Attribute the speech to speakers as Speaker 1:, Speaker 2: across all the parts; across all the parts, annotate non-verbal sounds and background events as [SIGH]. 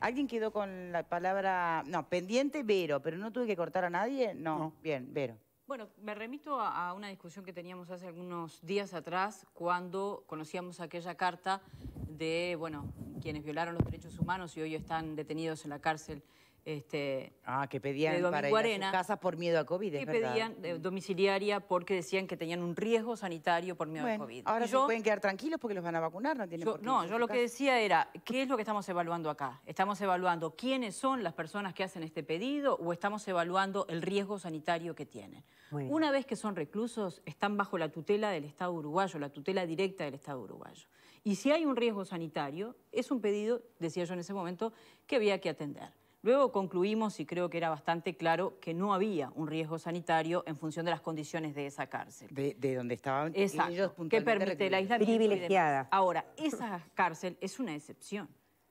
Speaker 1: ¿Alguien quedó con la palabra, no, pendiente, Vero, pero no tuve que cortar a nadie? No, bien, Vero.
Speaker 2: Bueno, me remito a, a una discusión que teníamos hace algunos días atrás cuando conocíamos aquella carta de, bueno, quienes violaron los derechos humanos y hoy están detenidos en la cárcel este,
Speaker 1: ah, que pedían para ir a sus casas por miedo a COVID,
Speaker 2: es Que pedían eh, domiciliaria porque decían que tenían un riesgo sanitario por miedo a COVID.
Speaker 1: Ahora se pueden quedar tranquilos porque los van a vacunar, no tienen
Speaker 2: yo, No, yo lo que decía era, ¿qué es lo que estamos evaluando acá? ¿Estamos evaluando quiénes son las personas que hacen este pedido o estamos evaluando el riesgo sanitario que tienen? Una vez que son reclusos, están bajo la tutela del Estado uruguayo, la tutela directa del Estado uruguayo. Y si hay un riesgo sanitario, es un pedido, decía yo en ese momento, que había que atender. Luego concluimos, y creo que era bastante claro, que no había un riesgo sanitario en función de las condiciones de esa cárcel.
Speaker 1: De, donde estaban
Speaker 2: Exacto, ellos que permite el aislamiento.
Speaker 3: Privilegiada.
Speaker 2: Ahora, esa cárcel es una excepción.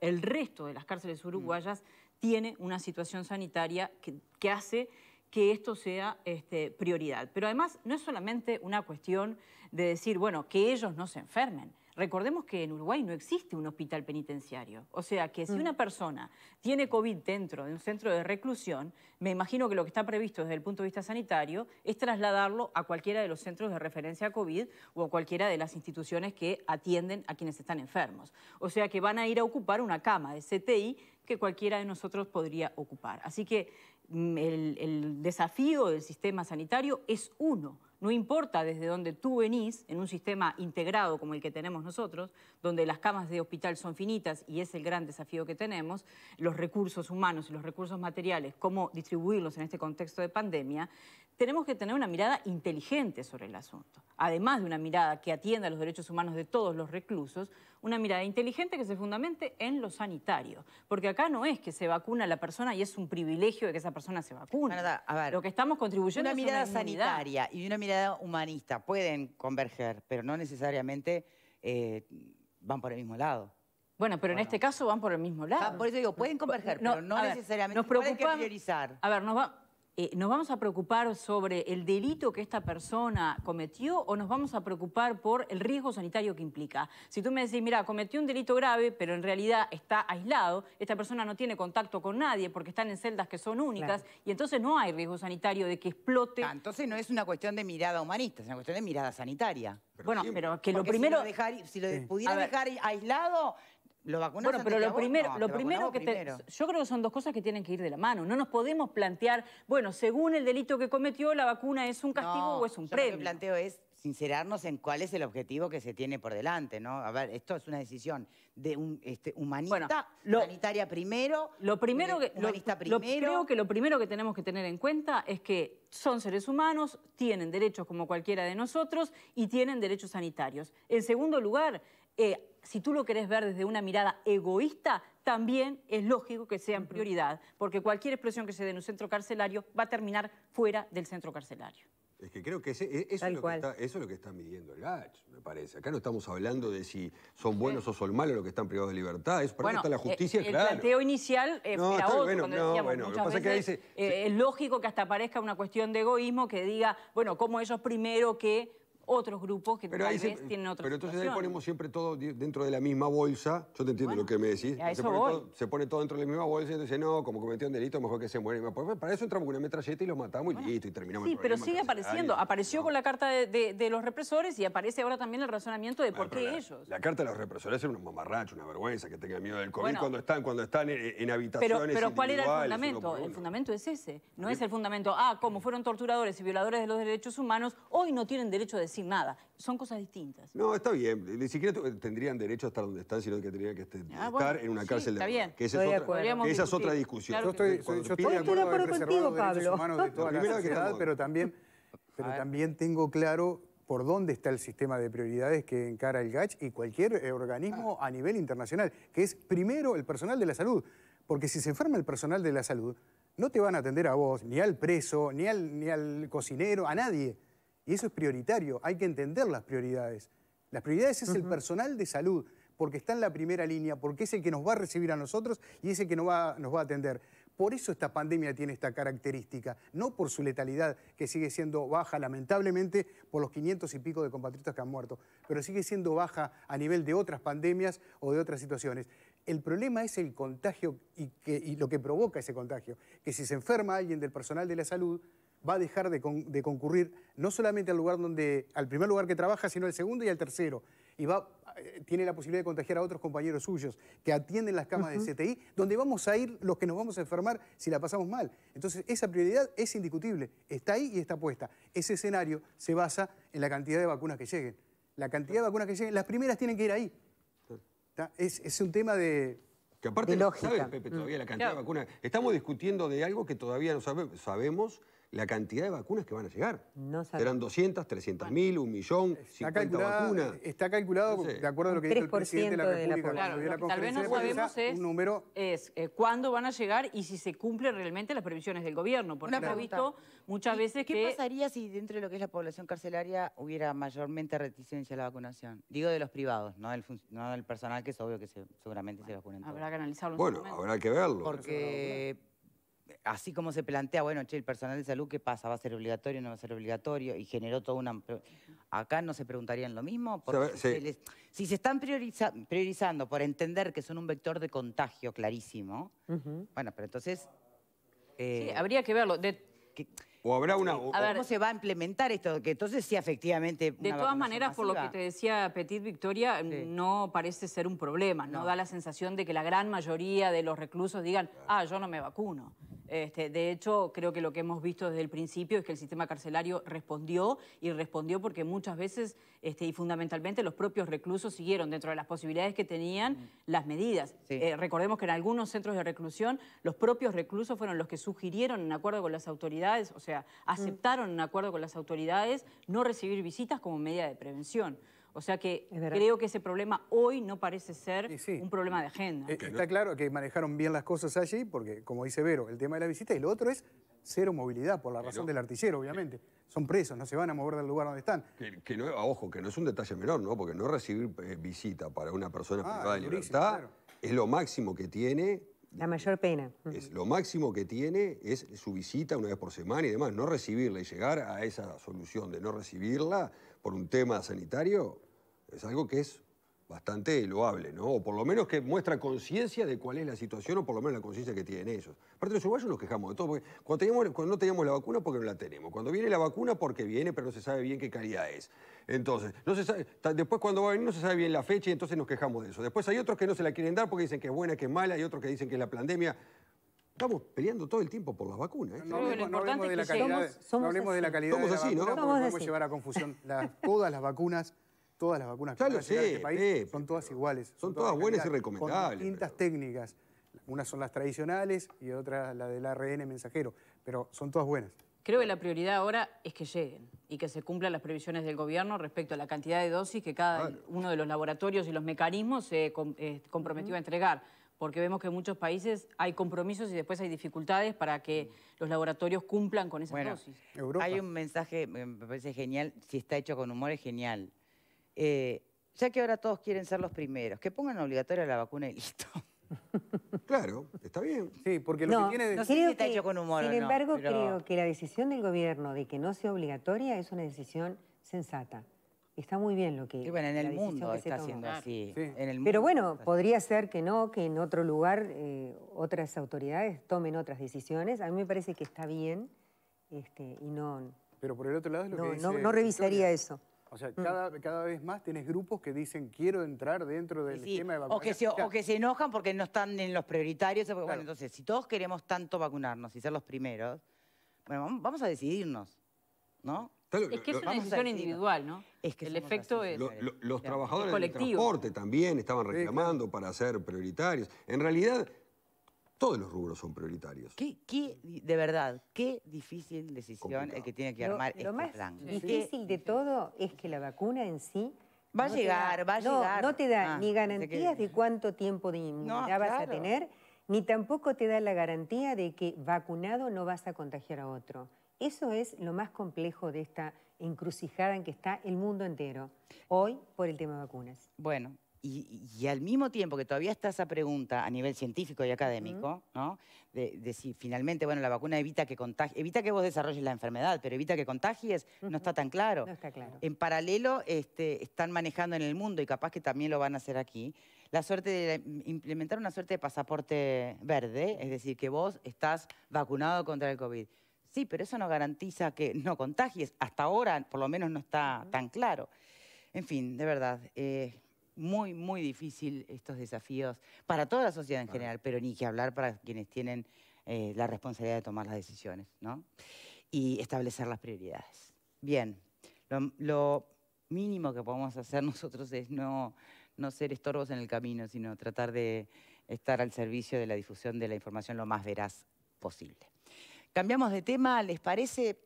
Speaker 2: El resto de las cárceles uruguayas tiene una situación sanitaria que, hace que esto sea este, prioridad. Pero además no es solamente una cuestión de decir, bueno, que ellos no se enfermen. Recordemos que en Uruguay no existe un hospital penitenciario. O sea que si mm. una persona tiene COVID dentro de un centro de reclusión, me imagino que lo que está previsto desde el punto de vista sanitario es trasladarlo a cualquiera de los centros de referencia a COVID o a cualquiera de las instituciones que atienden a quienes están enfermos. O sea que van a ir a ocupar una cama de CTI que cualquiera de nosotros podría ocupar. Así que mm, el desafío del sistema sanitario es uno no importa desde donde tú venís, en un sistema integrado como el que tenemos nosotros, donde las camas de hospital son finitas y es el gran desafío que tenemos, los recursos humanos y los recursos materiales, cómo distribuirlos en este contexto de pandemia, tenemos que tener una mirada inteligente sobre el asunto. Además de una mirada que atienda los derechos humanos de todos los reclusos, una mirada inteligente que se fundamente en lo sanitario. Porque acá no es que se vacuna a la persona y es un privilegio de que esa persona se vacune.
Speaker 1: a ver,
Speaker 2: lo que estamos contribuyendo
Speaker 1: una mirada sanitaria y una mirada humanista pueden converger, pero no necesariamente eh, van por el mismo lado.
Speaker 2: Bueno, pero en este caso van por el mismo lado.
Speaker 1: Ah, por eso digo, pueden converger, pero no necesariamente nos
Speaker 2: pueden priorizar. A ver, nos va, eh, ¿nos vamos a preocupar sobre el delito que esta persona cometió o nos vamos a preocupar por el riesgo sanitario que implica? Si tú me decís, mira, cometió un delito grave, pero en realidad está aislado, esta persona no tiene contacto con nadie porque están en celdas que son únicas y entonces no hay riesgo sanitario de que explote.
Speaker 1: Ah, entonces no es una cuestión de mirada humanista, es una cuestión de mirada sanitaria.
Speaker 2: bueno, pero que lo primero...
Speaker 1: Si lo, pudiera dejar aislado, ¿Lo
Speaker 2: bueno, pero lo primero, lo primero que yo creo que son dos cosas que tienen que ir de la mano. No nos podemos plantear, bueno, según el delito que cometió, la vacuna es un castigo o es un premio.
Speaker 1: Lo que planteo es sincerarnos en cuál es el objetivo que se tiene por delante, ¿no? A ver, esto es una decisión de un este, humanista, humanitaria primero,
Speaker 2: lo primero que, humanista primero. creo que lo primero que tenemos que tener en cuenta es que son seres humanos, tienen derechos como cualquiera de nosotros y tienen derechos sanitarios. En segundo lugar, eh, si tú lo querés ver desde una mirada egoísta, también es lógico que sean prioridad, porque cualquier expresión que se dé en un centro carcelario va a terminar fuera del centro carcelario.
Speaker 4: Es que creo que eso, es lo que está, eso, es lo que está, midiendo el GACH, me parece. Acá no estamos hablando de si son buenos o son malos los que están privados de libertad. Eso para está la justicia,
Speaker 2: el,
Speaker 4: claro.
Speaker 2: El planteo inicial eh, era otro, cuando decíamos muchas veces, eh, es lógico que hasta parezca una cuestión de egoísmo que diga, bueno, como ellos primero que otros grupos que tal vez tienen otros
Speaker 4: Pero entonces ahí ponemos siempre todo dentro de la misma bolsa. Yo te entiendo lo que me decís.
Speaker 2: Se
Speaker 4: pone, todo, se, pone todo, dentro de la misma bolsa y entonces, no, como cometió un delito, mejor que se muere. Para eso entramos con una metralleta y lo matamos y listo, y terminamos
Speaker 2: Sí, pero sigue apareciendo. Apareció con la carta de, los represores y aparece ahora también el razonamiento de por qué ellos.
Speaker 4: La carta de los represores es un mamarracho, una vergüenza, que tengan miedo del COVID cuando están, cuando están en, habitaciones Pero,
Speaker 2: pero ¿cuál era el fundamento? El fundamento es ese. No es el fundamento, ah, como fueron torturadores y violadores de los derechos humanos, hoy no tienen derecho a decir nada. Son cosas distintas.
Speaker 4: No, está bien. Ni siquiera tendrían derecho a estar donde están, sino que tendrían que ah, estar en una cárcel
Speaker 2: de está bien.
Speaker 4: Que esa, es otra, esa es otra, discusión.
Speaker 5: yo estoy, yo estoy de acuerdo derechos humanos de toda la sociedad, pero también, pero también tengo claro por dónde está el sistema de prioridades que encara el GACH y cualquier eh, organismo a nivel internacional, que es primero el personal de la salud. Porque si se enferma el personal de la salud, no te van a atender a vos, ni al preso, ni al, ni al cocinero, a nadie. Y eso es prioritario, hay que entender las prioridades. Las prioridades es el personal de salud, porque está en la primera línea, porque es el que nos va a recibir a nosotros y es el que nos va, nos va a atender. Por eso esta pandemia tiene esta característica, no por su letalidad, que sigue siendo baja lamentablemente por los 500 y pico de compatriotas que han muerto, pero sigue siendo baja a nivel de otras pandemias o de otras situaciones. El problema es el contagio y, y lo que provoca ese contagio. Que si se enferma alguien del personal de la salud, va a dejar de, concurrir no solamente al lugar donde, al primer lugar que trabaja, sino al segundo y al tercero. Y va, eh, tiene la posibilidad de contagiar a otros compañeros suyos que atienden las camas de CTI, donde vamos a ir los que nos vamos a enfermar si la pasamos mal. Entonces, esa prioridad es indiscutible, está ahí y está puesta. Ese escenario se basa en la cantidad de vacunas que lleguen. La cantidad de vacunas que lleguen, las primeras tienen que ir ahí. Es, es un tema de,
Speaker 4: que aparte, ¿sabes, Pepe, todavía la cantidad de vacunas? Estamos discutiendo de algo que todavía no sabemos la cantidad de vacunas que van a llegar. No Serán 200, 300 mil, un millón, está 50 vacunas.
Speaker 5: Está calculado, de acuerdo a lo que dijo el presidente de la República.
Speaker 2: Claro, lo que tal vez no sabemos es, número... es eh, cuándo van a llegar y si se cumplen realmente las previsiones del gobierno. Porque hemos visto muchas veces
Speaker 1: ¿Qué
Speaker 2: que...
Speaker 1: ¿Qué pasaría si dentro de lo que es la población carcelaria hubiera mayormente reticencia a la vacunación? Digo de los privados, no del, no del personal, que es obvio que seguramente se vacunen
Speaker 2: Habrá que analizarlo.
Speaker 4: Bueno, habrá que verlo.
Speaker 1: Porque así como se plantea, bueno, che, el personal de salud, ¿qué pasa? ¿Va a ser obligatorio o no va a ser obligatorio? Y generó toda una... Acá no se preguntarían lo mismo. Porque si se están priorizando por entender que son un vector de contagio clarísimo, bueno, pero entonces...
Speaker 2: sí, eh, habría que verlo.
Speaker 4: o habrá una...
Speaker 1: ¿Cómo se va a implementar esto? Que entonces sí, efectivamente...
Speaker 2: De todas maneras, por lo que te decía Petit Victoria, no parece ser un problema. no da la sensación de que la gran mayoría de los reclusos digan, ah, yo no me vacuno. Este, de hecho, creo que lo que hemos visto desde el principio es que el sistema carcelario respondió y respondió porque muchas veces este, y fundamentalmente los propios reclusos siguieron dentro de las posibilidades que tenían mm. las medidas. Eh, recordemos que en algunos centros de reclusión los propios reclusos fueron los que sugirieron en acuerdo con las autoridades, o sea, aceptaron en acuerdo con las autoridades no recibir visitas como medida de prevención. O sea que creo que ese problema hoy no parece ser un problema de agenda.
Speaker 5: Eh, está claro que manejaron bien las cosas allí, porque como dice Vero, el tema de la visita, y lo otro es cero movilidad, por la razón del artillero, obviamente. Son presos, no se van a mover del lugar donde están.
Speaker 4: Que, no, ojo, que no es un detalle menor, ¿no? Porque no recibir eh, visita para una persona ah, privada de libertad es lo máximo que tiene
Speaker 3: la mayor pena.
Speaker 4: Es, lo máximo que tiene es su visita una vez por semana y demás. No recibirla y llegar a esa solución de no recibirla por un tema sanitario es algo que es bastante loable, ¿no? O por lo menos que muestra conciencia de cuál es la situación o por lo menos la conciencia que tienen ellos. Aparte los uruguayos nos quejamos de todo, porque cuando, teníamos, cuando no teníamos la vacuna porque no la tenemos, cuando viene la vacuna porque viene pero no se sabe bien qué calidad es. Entonces, no se sabe, después cuando va a venir no se sabe bien la fecha y entonces nos quejamos de eso. Después hay otros que no se la quieren dar porque dicen que es buena, que es mala y otros que dicen que es la pandemia. Estamos peleando todo el tiempo por las vacunas. ¿eh?
Speaker 5: No, hablemos, de la calidad, no hablemos de la calidad somos así, ¿no? podemos llevar a confusión. todas las vacunas todas las vacunas que van a este país son todas iguales.
Speaker 4: Son, todas, buenas y recomendables.
Speaker 5: Con distintas técnicas. Unas son las tradicionales y otras la del ARN mensajero, pero son todas buenas.
Speaker 2: Creo que la prioridad ahora es que lleguen y que se cumplan las previsiones del gobierno respecto a la cantidad de dosis que cada uno de los laboratorios y los mecanismos se eh, comprometió a entregar porque vemos que en muchos países hay compromisos y después hay dificultades para que los laboratorios cumplan con esas dosis.
Speaker 1: Hay un mensaje, me parece genial, si está hecho con humor es genial. Eh, ya que ahora todos quieren ser los primeros, que pongan obligatoria la vacuna y listo. [LAUGHS]
Speaker 4: Claro, está bien.
Speaker 5: Sí, porque lo que tiene...
Speaker 3: No sé si está hecho con humor Sin embargo, creo que la decisión del gobierno de que no sea obligatoria es una decisión sensata. Está muy bien lo que...
Speaker 1: bueno, en el mundo está haciendo así.
Speaker 3: Pero bueno, podría ser que no, que en otro lugar eh, otras autoridades tomen otras decisiones. A mí me parece que está bien este, y no...
Speaker 5: Pero por el otro lado es lo que
Speaker 3: dice no, no revisaría eso.
Speaker 5: O sea, mm. cada, cada, vez más tenés grupos que dicen quiero entrar dentro del esquema de vacunación.
Speaker 1: O que, se, o que se enojan porque no están en los prioritarios. Bueno, entonces, si todos queremos tanto vacunarnos y ser los primeros, bueno, vamos a decidirnos, ¿no?
Speaker 2: Es que es una decisión individual, ¿no? Es que el efecto es...
Speaker 4: los trabajadores del transporte también estaban reclamando para ser prioritarios. En realidad, todos los rubros son prioritarios.
Speaker 1: ¿Qué, de verdad, qué difícil decisión el que tiene que armar
Speaker 3: lo,
Speaker 1: este plan?
Speaker 3: Lo más difícil de todo es que la vacuna en sí...
Speaker 1: Va a llegar, va a llegar.
Speaker 3: No te da ah, ni garantías de cuánto tiempo de inmunidad vas a tener, ni tampoco te da la garantía de que vacunado no vas a contagiar a otro. Eso es lo más complejo de esta encrucijada en que está el mundo entero, hoy por el tema de vacunas.
Speaker 1: Bueno, y, al mismo tiempo que todavía está esa pregunta a nivel científico y académico, ¿no? De, si finalmente, bueno, la vacuna evita que contagie, evita que vos desarrolles la enfermedad, pero evita que contagies, no está tan claro.
Speaker 3: No está claro.
Speaker 1: En paralelo, este, están manejando en el mundo, y capaz que también lo van a hacer aquí, la suerte de implementar una suerte de pasaporte verde, es decir, que vos estás vacunado contra el COVID. Sí, pero eso no garantiza que no contagies. Hasta ahora, por lo menos, no está tan claro. En fin, de verdad. Eh, muy, muy difícil estos desafíos para toda la sociedad en general, pero ni que hablar para quienes tienen eh, la responsabilidad de tomar las decisiones, ¿no? Y establecer las prioridades. Bien, lo, mínimo que podemos hacer [LAUGHS] nosotros es no, no ser estorbos en el camino, sino tratar de estar al servicio de la difusión de la información lo más veraz posible. Cambiamos de tema, ¿les parece?